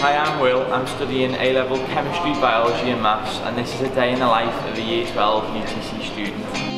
Hi, I'm Will. I'm studying A-level Chemistry, Biology and Maths and this is a day in the life of a Year 12 UTC student.